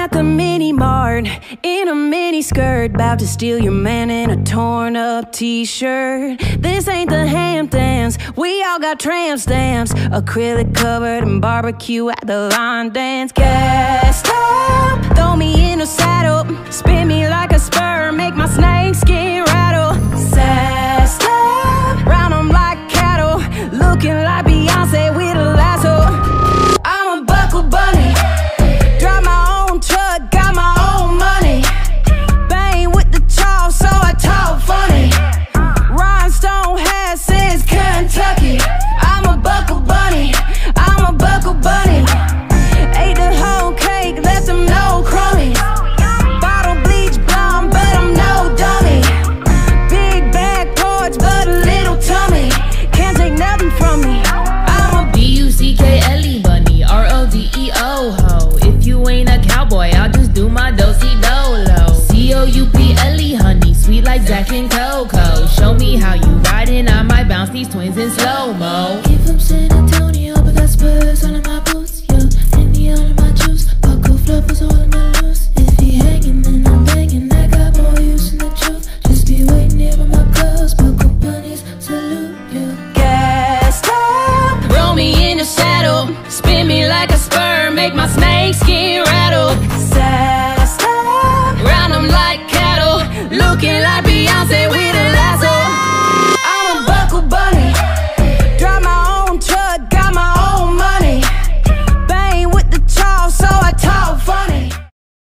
at the mini mart in a mini skirt, about to steal your man in a torn up t shirt. This ain't the Hamptons, we all got tramp stamps, acrylic covered and barbecue at the line dance. Gas up, throw me in a saddle. Zack and Coco. Show me how you riding. I might bounce these twins in slow mo. Came from San Antonio, but got spurs all in my boots. Yo, and all in my juice. Buckle flippers all in the loose. If he hanging, then I'm banging. I got more use than the truth. Just be waiting here with my girls. Buckle bunnies, salute you. Gassed up. Roll me in the saddle. Spin me like a spur. Make my snake skin rattle. Sassed up. Round like say we